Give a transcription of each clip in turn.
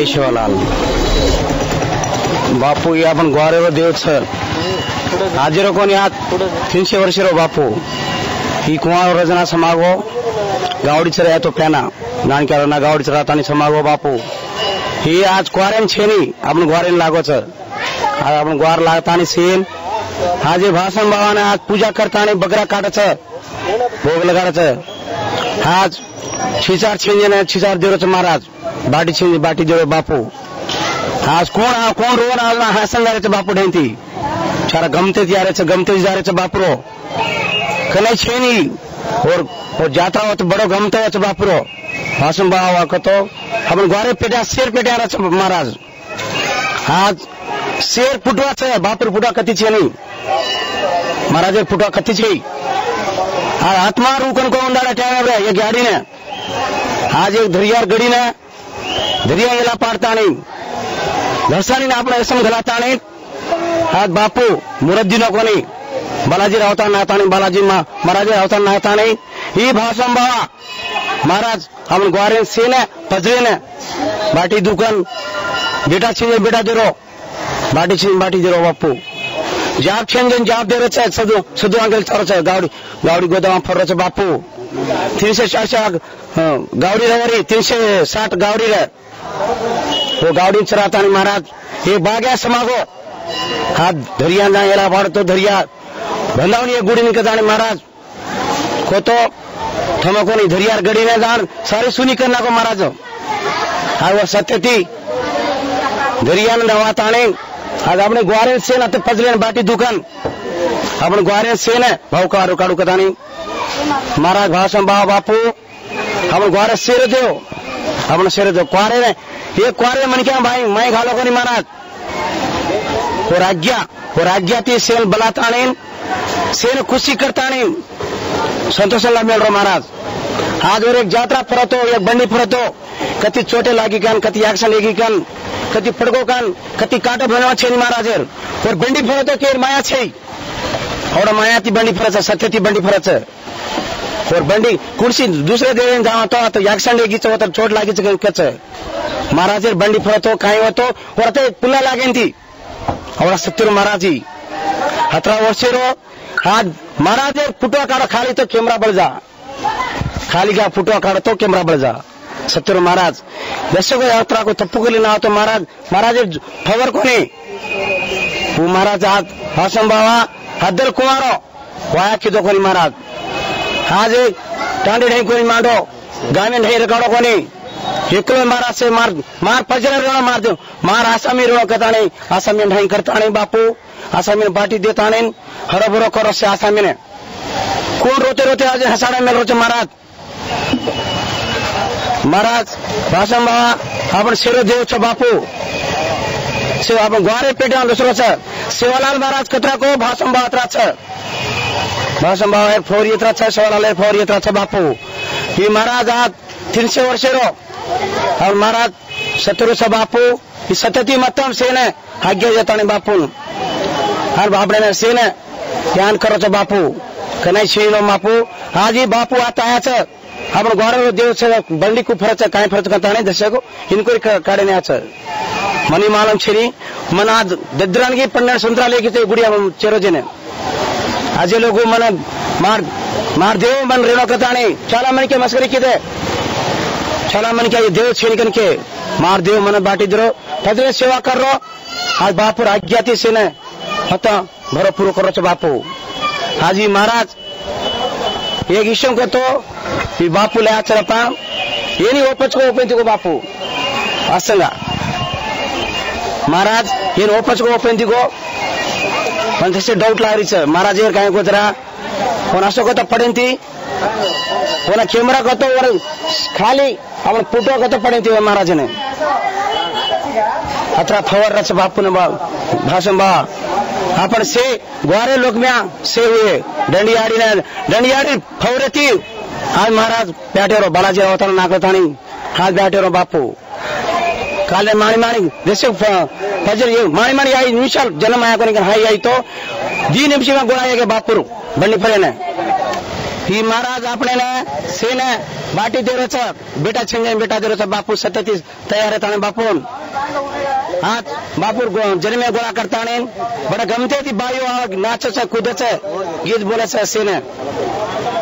जय शिवलाल बापू हे आपण ग्वारेवर देव सर। हाजीर कोणी आत? तीनशे वर्ष रो बापू। ही कुमार रजना समागो। गावडीच रे तो प्याना। नानक्या ना गावडीच राहतानी समागो बापू। ही आज क्वारेन छेनी। आपण ग्वारेन लागोच। आज आपण ग्वार लागतानी सीन। आज हे भाषण भावाने आज पूजा करतानी बकरा काढायचं भोग लगाडायचं आज छिचार छेंजे छिचार देवच महाराज। बाटी छिंज बाटी जो बापू। आज कौन कौन रो रहा है हसन जारे बापू ढेंती सारा गमते जा रहे गमते जा रहे बापरो। कलाई छे नहीं और, और जाता हो तो बड़ो गमते हो बापरो। भाषण बा को तो हम ग्वारे पेटा शेर पेटा रहा महाराज। आज शेर फुटवा छे बापर फुटवा कती छे नहीं महाराज फुटवा कती छे आज आत्मा रूकन को उंडाड़ा टाइम ये गाड़ी ने आज एक धरियार गड़ी ने दरिया गला नहीं घरसाणी अपने ऐसा गलाता नहीं आज बापू मुरदी को बालाजी रावता नहाता नहीं बालाजी महाराजी रावता नहाता नहीं ये भाषण बाबा महाराज हम ग्वारे सीन है पजरे ने बाटी दुकान बेटा छीन बेटा दे बाटी छीन बाटी दे बापू जाप छेन जन जाप दे रहे गावड़ी गावड़ी गोदाम फर रहे बापू तीन से चार चार गावड़ी रह रही तीन से साठ गावड़ी रह वो गावडी चराता महाराज हे बाग्या समागो हा धरिया ना याला वाढतो धरिया ભંદાવની ગુડી ની કદાણે મહારાજ ખોતો થમકોની ધરિયાર ગડીને જાણ સારી સુની કરી નાખો મહારાજ આવો સત્યથી ધરિયાને દવા તાણે આજ આપણે ગ્વારે છે ને તે પજલે બાટી દુકાન આપણે ગ્વારે છે ને ભાવ કાઢો કાઢું કદાણી મહારાજ ભાષણ બાવા બાપુ આપણે ગ્વારે શેર દેવો अपना शरीर जो क्वारे रहे, ये क्वारे मन क्या भाई, मैं घालो को नहीं महाराज वो राज्य वो राज्य थी सेन बलाता नहीं सेन खुशी करता नहीं। संतोष अल्लाह मिल रहा महाराज। आज और एक जात्रा फरतो एक बंडी फरतो कति चोटे लागी कन, कति एक्शन लेगी कन, कति पड़गो कन, कति काटो भनवा छे महाराज और बंडी फरतो केर माया छे। और माया थी बंडी फरत सत्य थी बंडी फरत और बंडी कुर्सी दूसरे देवेन गाँव तो, तो याक्संडे गीच हो तो चोट लगी कच. महाराज बंडी फरत हो कहीं हो तो और अते पुल्ला लागेन थी और सत्य महाराज. जी हतरा वर्षे रो आज महाराज फुटवा काड़ो खाली तो कैमरा बढ़ जा. खाली का फुटवा काड़ो तो कैमरा बढ़ जा. सत्य महाराज. जैसे को यात्रा को तप्पू के लिए ना हो तो महाराज महाराज फवर को नहीं वो महाराज हाथ हसम बाबा हदर कुमारो. वाया की दो महाराज? आज टांडी ढाई कोणी मांडो गाने ढाई रगाडो कोणी એકલો મારા છે માર માર પજરે રણ માર દો માર આસામી રણ કરતા નહીં આસામી ઢાઈ કરતા નહીં બાપુ આસામી પાટી દેતા નહીં હરોભરો કરો છે આસામી ને કોણ રોતે રોતે આજે હસાડા મેલ રોચે મહારાજ મહારાજ ભાષણ બાબા આપણે શેરો દેવ છો બાપુ આપણે ગ્વારે પેટા દુસરો છે સેવાલાલ મહારાજ કતરા કો ભાષણ બાત્રા છે ಭಾಷಣ ಭಾವ महाराज आज तीन सौ वर्ष रो ಫೋರ್ ಎತ್ರ ಅಚ್ಚ ಬಾಪು ಈ ಮಹಾರಾಜ ತಿನ್ಸೆ ವರ್ಷರು ಅವ್ರ ಮಹಾರಾಜ್ ಸತುರು ಸ ಬಾಪು ಈ ಸತತಿ ध्यान करो छ बापू कनै बापू आज ही बापू आता आया छ हम गौरव देव बंडी को कु फरच काय फरच कता नै दशको इनको काडे नहीं छ मनी मालम छिरी मनाद ददरान की पंडा संतरा लेके गुड़िया चेरोजे ने ಅಜಲಗು ಮನ ಮಾರ್ ಮಾರ್ ದೇವ ಮನ್ ರೇಣೋ चला मन के देव छेन कन के मार देव, मन ಮನ पदवे सेवा कर रो। आज बापू राज्याती सेन होता भरपूर करोच बापू। आज ही महाराज, एक ईश्वर को तो बापू ले आचर पा ये नहीं ओपच को ओपेन को बापू। असंगा महाराज, ये ओपच को ओपेन को भने त्यस्तै डाउट लागेको छ। महाराजहरू कहाँ गोत्र अशोक कता पठाइन्थे होला क्यामेरा कतो खालि अब पुटो कतो पठाइन्थ्यो महाराज नै अथवा फवर रहेछ भाव पुन भाषण भा आफ्नो से घरे लोकम्या से उयो डन्डियाडी डन्डियाडी फौरेती आज महाराज भ्याटेर बालाजी अवतार नाको तानी हाल भ्याटेर बापू। काले माणी माणी जैसे फजर ये माणी माणी आई निशाल जन्म आया कोनी हाई आई तो दी निमशी में गुणाया के बापुरु बन्नी फरे ने। ही महाराज अपने ने से ने बाटी दे रहे बेटा छंगे, बेटा दे रहे बापू सतती तैयार रहता बापू। हाँ बापू जन्मे गोला करता ने, बड़ा गमते थी बायो नाचे से, कूदे से, गीत बोले से, सेने।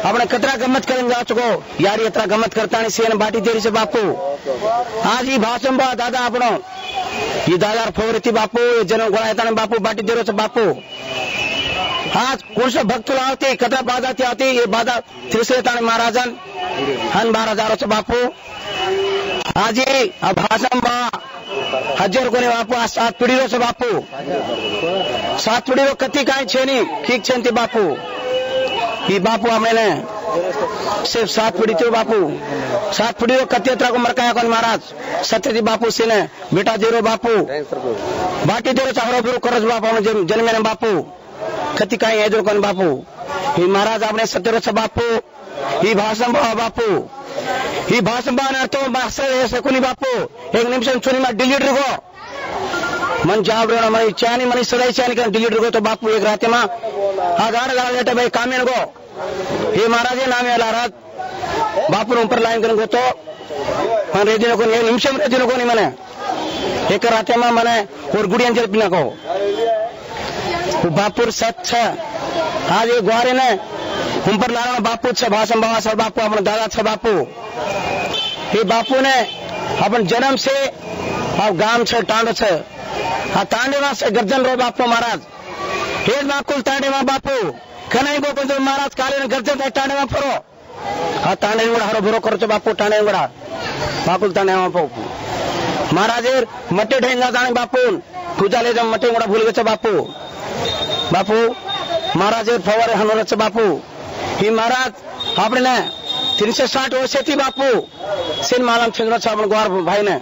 अपने कतरा गम्मत करेंगे आ चुको यार, इतना गम्मत करता नहीं सीएन बाटी देरी से बापू। हाँ जी, भाषण बा, दादा अपनो। ये दादा फोर थी बापू, ये जन्म गुड़ाता नहीं बापू, बाटी देरो से बापू। हाँ कौन से भक्त लाती कतरा बाधा थी आती, ये बाधा फिर से ताने महाराजन, हन बारह हज़ार से बापू। हाँ जी, अब भाषण बा, हज़ार को बापू, आज सात पीढ़ी से बापू। सात पीढ़ी कति का ठीक छेनती बापू। ಈ ಬಾಪು ಆಮೇಲೆ सिर्फ सात पीढ़ी थे बापू सात पीढ़ी कत्ते तरह को मरकाया कौन महाराज सत्यजी बापू सिने बेटा जीरो बापू बाटी देरो चाहरो बिरो करज बापू जन्म जन्मे ने बापू कति काही एजो कोण बापू ही महाराज आपणे सत्यरो छ बापू ही भाषण भावा बापू ही भाषण भावना तो मास्टर हे सकुनी बापू एक निमिष चुनी मा डिलीट रगो मन जाब रो मनी चानी मनी सदाई चानी कर डिलीट रगो तो बापू एक राते मा। आ गाड़ गाड़ लेटे भाई कामेन गो हे महाराजे नामे आला रात बापूर ऊपर लाईन करून गोतो पण रेदी नको एक निमिषम रेदी नको नाही म्हणे एक राते मा म्हणे और गुडियांच्या पी नको बापूर सत छ। आज ये ग्वारे ने, ऊपर लाना बापू छ भाषण बाबा सर बापू, अपन दादा छ, बापू। हे बापू ने, अपन जन्म से अब गाम छ, टांड छ। तांडेवा से गर्जन रहे बापू महाराज। हे बाकुल तांडेवा बापू। कनाई गोपुल महाराज काली गर्जन है तांडेवा फरो। हा, ताने हरो भरो करो बापू, ताने उंगड़ा। बाकुल ताने बापू। महाराज मटे ढेंगा ताने बापू। पूजा ले जाओ मटे उंगड़ा भूल गए बापू। बापू, महाराज फवारे हनोर बापू। हे महाराज, आपने ना तीन सौ साठ वर्ष थी बापू। सिन मालम चंद्र छापन गुआर भाई ने।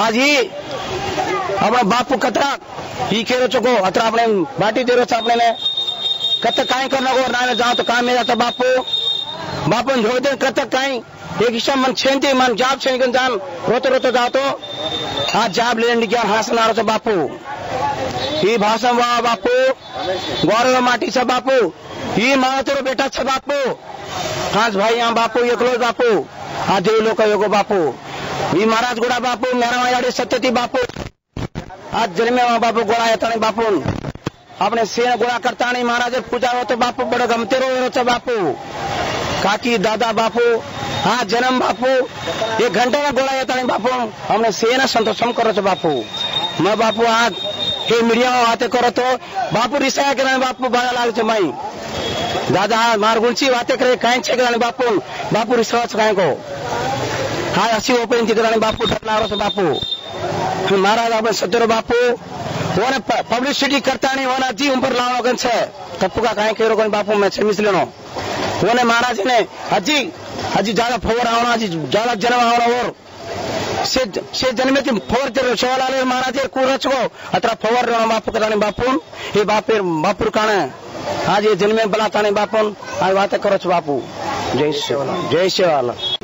आज ही આપણા બાપુ કતરા ही केरो चको अत्र આપણે बाटी देरो આપણે कत काय करणार गो नाने जाऊ तो काम जातं बापू बापून झोड दे कत काय एक इशा मन छेनते मन जाब छेन जान रोतो रोतो जातो हा जाब लेंडी क्या हसणार होतो बापू ही भाषण वा बापू गौरव माटीचा बापू ही मातरो बेटाचा बापू हाच भाई हा बापू एकलो बापू हा देव लोक योगो बापू ही महाराज गोडा बापू मेरावाडी सत्यती बापू આ જન્મ્યા બાપુ ગોળા તણી બાપુ આપણે શેર ગોળા કરતા નહીં મહારાજે પૂજાવો તો બાપુ બડો ગમતેરો રહ્યો છે બાપુ કાકી દાદા બાપુ હા જન્મ બાપુ એક ઘંટાના ગોળા હતા બાપુ અમને શેના સંતોષમ કરો છો બાપુ મેં બાપુ આ કે મીડિયામાં વાતે કરો તો બાપુ રિસાયા કે બાપુ ભાડા લાગે છે માઈ દાદા હા માર ગુણચી વાતે કરે કાંઈ છે કે બાપુ બાપુ રિસાવા છે કાંઈ કહો હા હસી ઓપેન થી કરે બાપુ ડર લાવો છો બાપુ महाराज अब सदुर बापू ओन पब्लिसिटी करता नहीं ओना जी उन पर लाणो छे तप्पू का काई केरो बापू मैं क्षमिस लेनो ओने महाराज ने अजी अजी ज़्यादा फोर आवना अजी ज़्यादा जन्म आवना और से से जन्मे के फोर तेरे शोलाले महाराज के कुरच को अतरा फोर रो बापू कराने बापू ये बापेर बापुर काने आज ये जन्मे बला ताने बापू आज बात करो बापू जय सेवाला जय सेवाला